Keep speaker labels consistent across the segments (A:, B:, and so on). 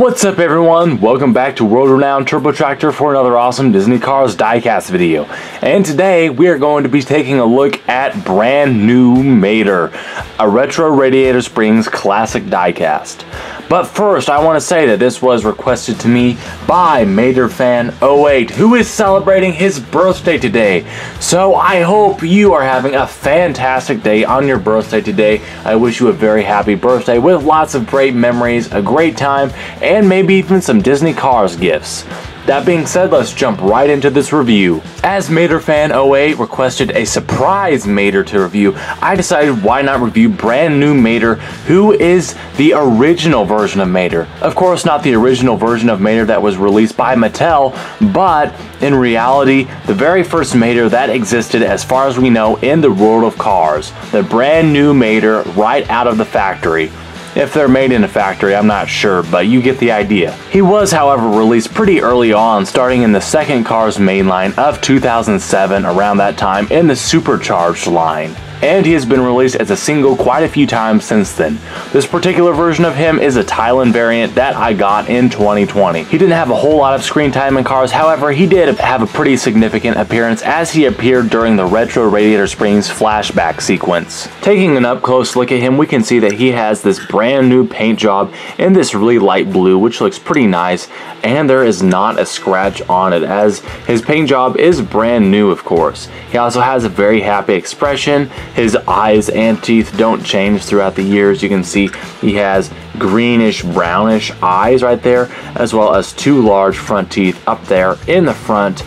A: What's up everyone? Welcome back to World Renowned Turbo Tractor for another awesome Disney Cars diecast video. And today we are going to be taking a look at brand new Mater, a retro Radiator Springs classic diecast. But first, I want to say that this was requested to me by MaterFan08, who is celebrating his birthday today. So I hope you are having a fantastic day on your birthday today. I wish you a very happy birthday with lots of great memories, a great time, and maybe even some Disney Cars gifts. That being said, let's jump right into this review. As MaterFan08 requested a surprise Mater to review, I decided why not review brand new Mater, who is the original version of Mater. Of course, not the original version of Mater that was released by Mattel, but in reality, the very first Mater that existed as far as we know in the world of cars. The brand new Mater right out of the factory. If they're made in a factory, I'm not sure, but you get the idea. He was, however, released pretty early on, starting in the second Cars mainline of 2007, around that time, in the Supercharged line and he has been released as a single quite a few times since then. This particular version of him is a Thailand variant that I got in 2020. He didn't have a whole lot of screen time in cars, however, he did have a pretty significant appearance as he appeared during the Retro Radiator Springs flashback sequence. Taking an up close look at him, we can see that he has this brand new paint job in this really light blue, which looks pretty nice, and there is not a scratch on it as his paint job is brand new, of course. He also has a very happy expression, his eyes and teeth don't change throughout the years. You can see he has greenish brownish eyes right there as well as two large front teeth up there in the front.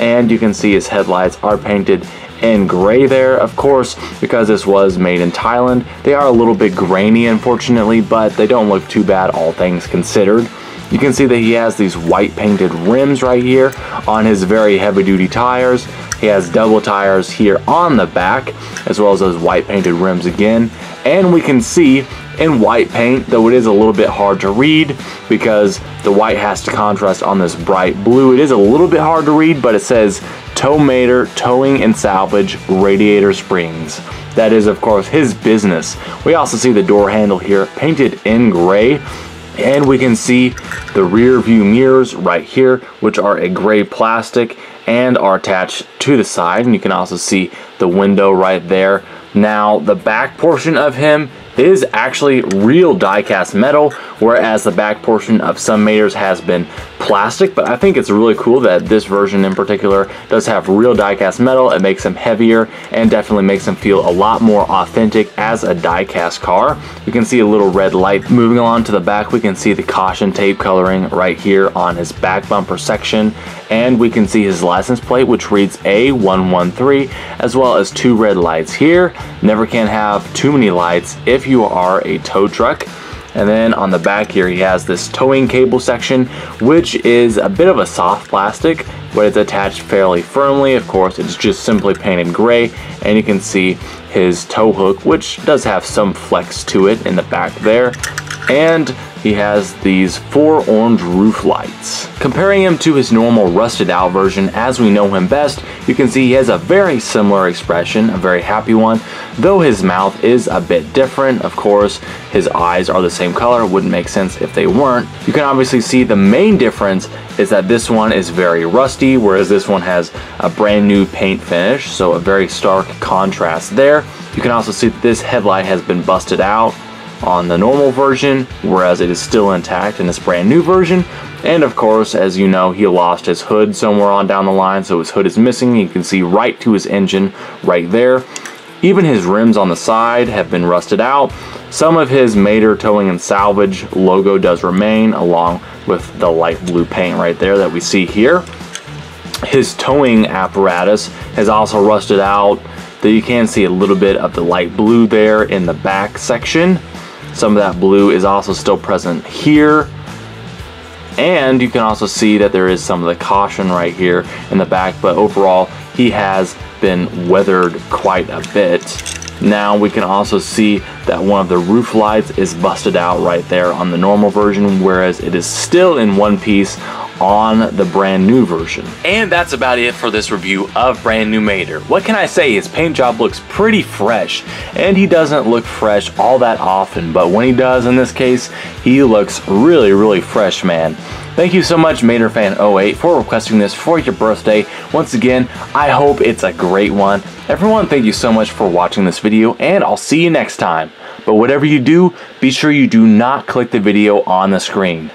A: And you can see his headlights are painted in gray there. Of course because this was made in Thailand they are a little bit grainy unfortunately but they don't look too bad all things considered. You can see that he has these white painted rims right here on his very heavy duty tires he has double tires here on the back, as well as those white painted rims again. And we can see in white paint, though it is a little bit hard to read because the white has to contrast on this bright blue. It is a little bit hard to read, but it says Towmater Towing and Salvage Radiator Springs. That is, of course, his business. We also see the door handle here painted in gray and we can see the rear view mirrors right here which are a gray plastic and are attached to the side. And you can also see the window right there. Now the back portion of him is actually real die-cast metal, whereas the back portion of some Maters has been plastic, but I think it's really cool that this version in particular does have real die-cast metal. It makes them heavier and definitely makes them feel a lot more authentic as a die-cast car. You can see a little red light. Moving along to the back, we can see the caution tape coloring right here on his back bumper section, and we can see his license plate, which reads A113, as well as two red lights here. Never can have too many lights if if you are a tow truck. And then on the back here, he has this towing cable section, which is a bit of a soft plastic, but it's attached fairly firmly. Of course, it's just simply painted gray, and you can see his tow hook, which does have some flex to it in the back there. And he has these four orange roof lights. Comparing him to his normal rusted out version as we know him best, you can see he has a very similar expression, a very happy one, though his mouth is a bit different. Of course, his eyes are the same color, wouldn't make sense if they weren't. You can obviously see the main difference is that this one is very rusty, whereas this one has a brand new paint finish, so a very stark contrast there. You can also see that this headlight has been busted out on the normal version, whereas it is still intact in this brand new version. And of course, as you know, he lost his hood somewhere on down the line, so his hood is missing. You can see right to his engine right there. Even his rims on the side have been rusted out. Some of his Mater Towing and Salvage logo does remain, along with the light blue paint right there that we see here. His towing apparatus has also rusted out, though you can see a little bit of the light blue there in the back section. Some of that blue is also still present here. And you can also see that there is some of the caution right here in the back, but overall he has been weathered quite a bit. Now we can also see that one of the roof lights is busted out right there on the normal version, whereas it is still in one piece on the brand new version. And that's about it for this review of brand new Mater. What can I say? His paint job looks pretty fresh, and he doesn't look fresh all that often, but when he does in this case, he looks really, really fresh, man. Thank you so much, MaterFan08, for requesting this for your birthday. Once again, I hope it's a great one. Everyone, thank you so much for watching this video, and I'll see you next time. But whatever you do, be sure you do not click the video on the screen.